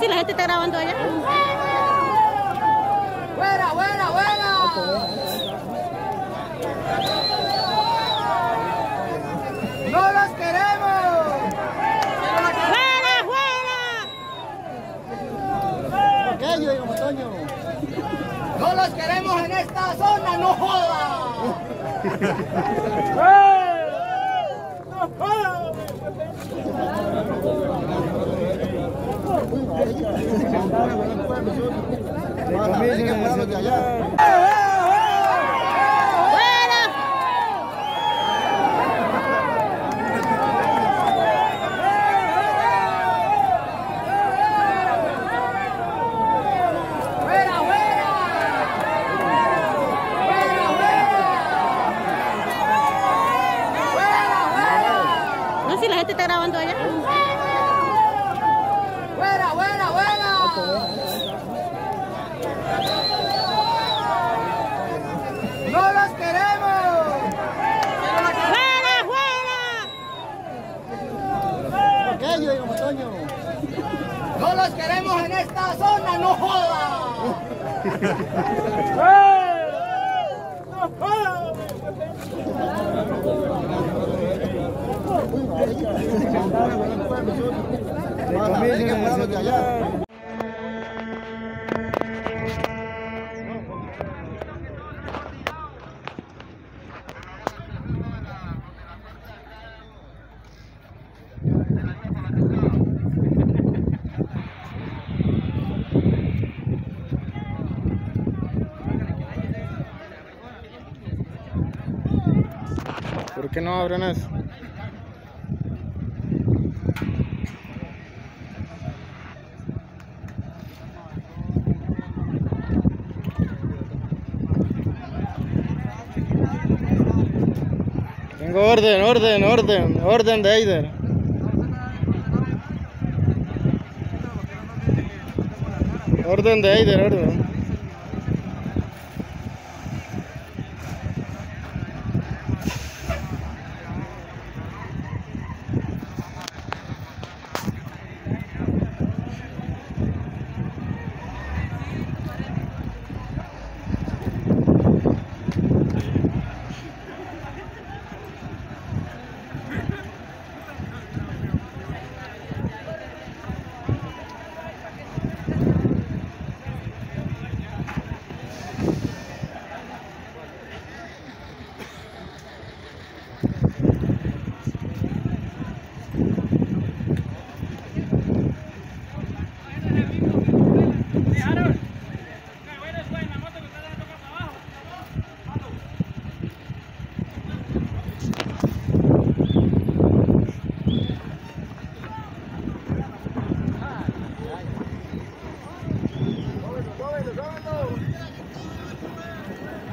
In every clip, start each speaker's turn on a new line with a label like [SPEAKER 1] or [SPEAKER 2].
[SPEAKER 1] si la gente está grabando allá.
[SPEAKER 2] ¡Fuera, fuera, fuera! ¡No los queremos!
[SPEAKER 1] ¡Fuera, fuera!
[SPEAKER 3] Pequeño, digo, Toño.
[SPEAKER 2] ¡No los queremos en esta zona! ¡No joda!
[SPEAKER 3] de allá.
[SPEAKER 1] ¡Fuera!
[SPEAKER 2] ¡Fuera, fuera! ¡Fuera, fuera! ¡Fuera, fuera!
[SPEAKER 1] No, si la gente está grabando allá.
[SPEAKER 2] ¡Fuera, fuera, fuera! ¡No los queremos!
[SPEAKER 1] ¡Fuera, fuera!
[SPEAKER 3] Pequeño, digo, Toño.
[SPEAKER 2] ¡No los queremos en esta zona! ¡No joda!
[SPEAKER 3] de allá.
[SPEAKER 4] ¿Por qué no abren eso? Tengo orden, orden, orden, orden de Eider. Orden de Eider, orden.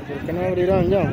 [SPEAKER 4] ¿Por qué no abrirán ya?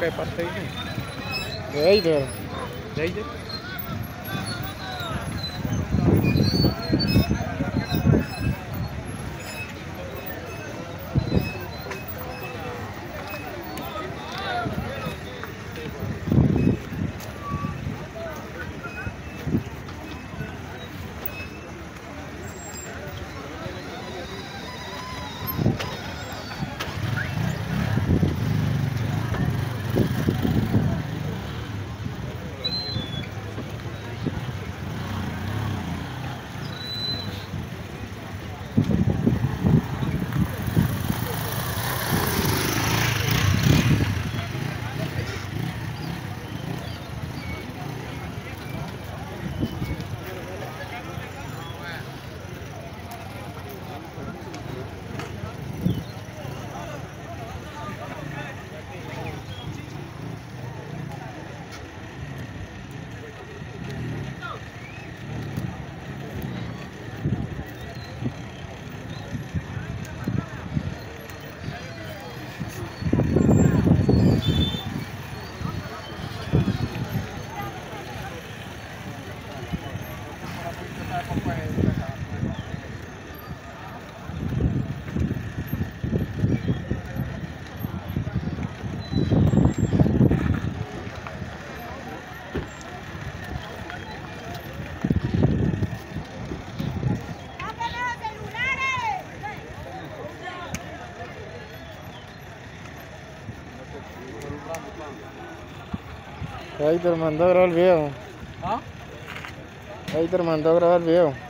[SPEAKER 4] ¿Qué, qué parte dice? De Eider. ¿De Eider? Heider mandó a grabar el video.
[SPEAKER 2] ¿Ah?
[SPEAKER 4] Heider mandó a grabar el video.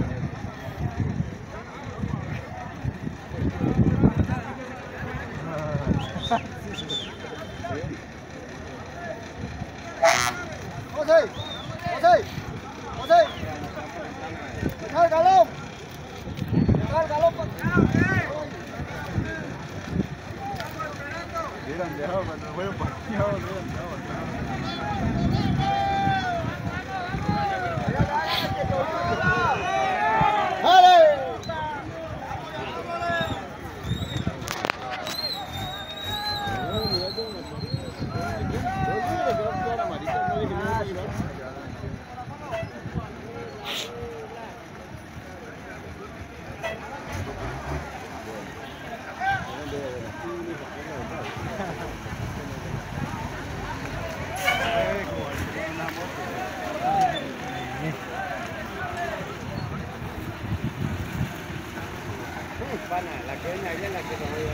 [SPEAKER 3] Deja el galón. Deja el galón para
[SPEAKER 4] Hubieran dejado cuando hubieran dejado. bên này là cái này với là cái đùi